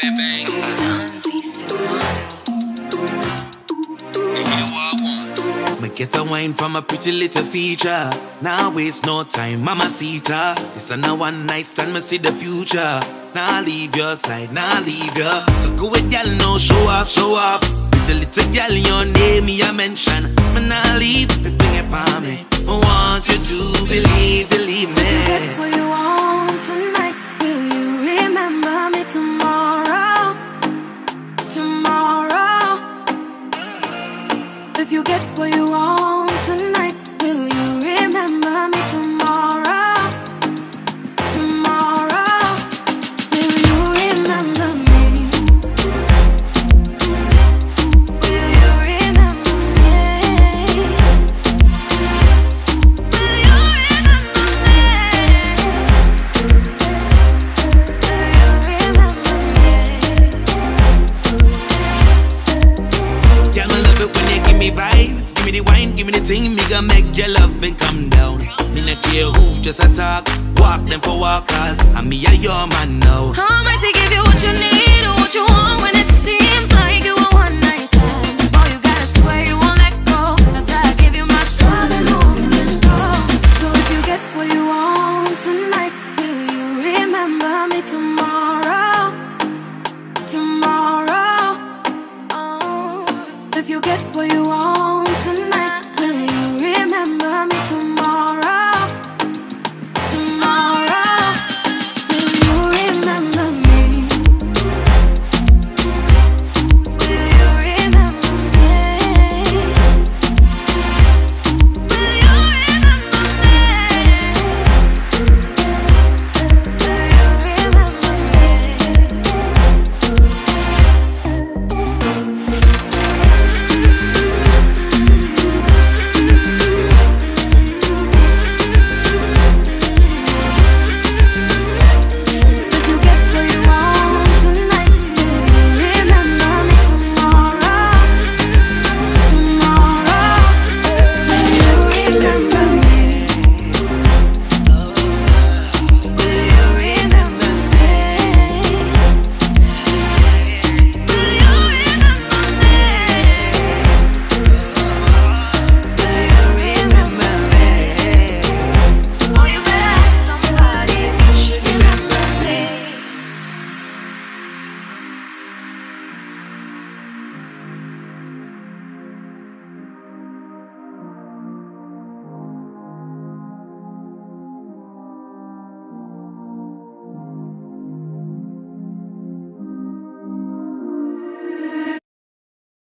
Me get a wine from a pretty little feature. Now waste no time, mama Sita. This a one night stand, me see the future. Now leave your side, now leave your. So go with y'all, no show off, show off. Little little girl, your name me a mention. Me now leave everything upon me. I want you to believe, believe me. Get what you Give me the thing, me gonna make your loving come down. Me not care who, just a talk. Walk them for walkers, and me a your man now. I'm ready to give you what you need